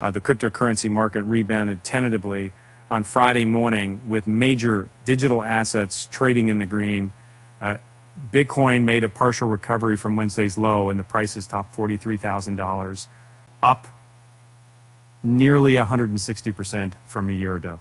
Uh, the cryptocurrency market rebounded tentatively on Friday morning with major digital assets trading in the green. Uh, Bitcoin made a partial recovery from Wednesday's low, and the prices topped $43,000, up nearly 160% from a year ago.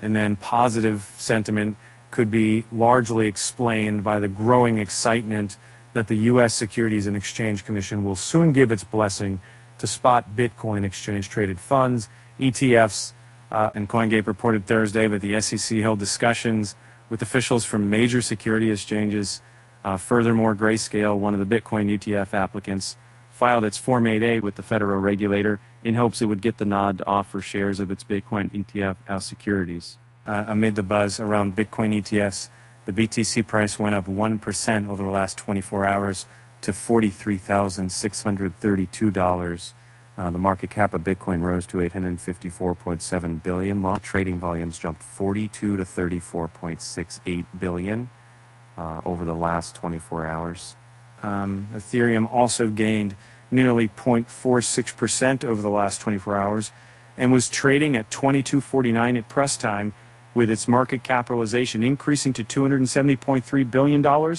And then positive sentiment could be largely explained by the growing excitement that the U.S. Securities and Exchange Commission will soon give its blessing to spot Bitcoin exchange traded funds, ETFs, uh, and CoinGate reported Thursday that the SEC held discussions with officials from major security exchanges. Uh, furthermore, Grayscale, one of the Bitcoin ETF applicants, filed its Form 8A with the federal regulator in hopes it would get the nod to offer shares of its Bitcoin ETF as securities. Uh, amid the buzz around Bitcoin ETFs, the BTC price went up 1% over the last 24 hours to $43,632. Uh, the market cap of Bitcoin rose to 854.7 billion, while trading volumes jumped 42 to 34.68 billion uh, over the last 24 hours. Um, Ethereum also gained nearly 0.46% over the last 24 hours and was trading at 22.49 at press time with its market capitalization increasing to $270.3 billion,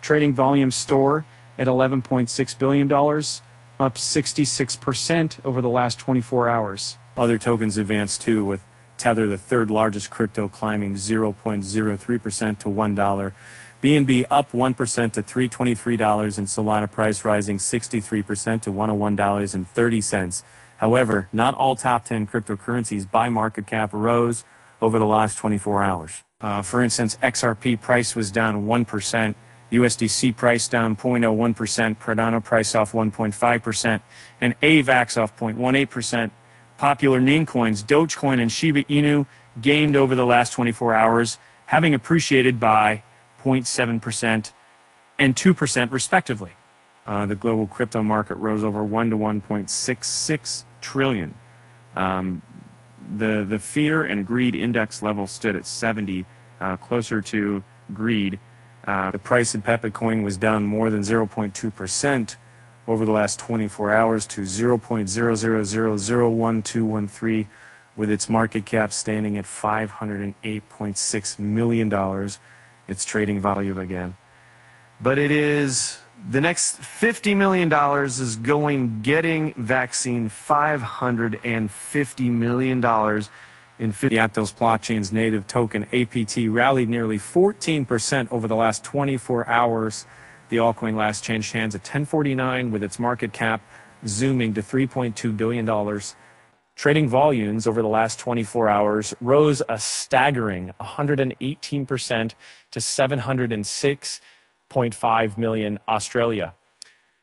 trading volume store at $11.6 billion, up 66% over the last 24 hours. Other tokens advanced too, with Tether, the third largest crypto, climbing 0.03% to $1. BNB up 1% to $323 and Solana price rising 63% to $101.30. However, not all top 10 cryptocurrencies by market cap rose over the last 24 hours. Uh, for instance, XRP price was down 1%, USDC price down 0.01%, Cardano price off 1.5%, and AVAX off 0.18%. Popular meme coins, Dogecoin and Shiba Inu, gained over the last 24 hours, having appreciated by 0.7% and 2% respectively. Uh, the global crypto market rose over 1 to 1.66 trillion. Um, the, the fear and greed index level stood at 70, uh, closer to greed. Uh, the price of Pepe coin was down more than 0.2% over the last 24 hours to 0.000011213, with its market cap standing at $508.6 million its trading volume again. But it is the next $50 million is going getting vaccine $550 million in the Aptos blockchain's native token APT rallied nearly 14% over the last 24 hours. The altcoin last changed hands at 1049 with its market cap zooming to $3.2 billion. Trading volumes over the last 24 hours rose a staggering 118% to 706.5 million Australia.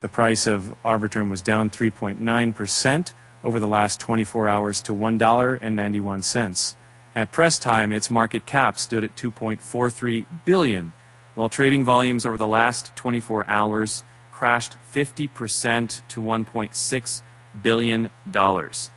The price of Arbitrum was down 3.9% over the last 24 hours to $1.91. At press time, its market cap stood at 2.43 billion, while trading volumes over the last 24 hours crashed 50% to 1.6 billion dollars.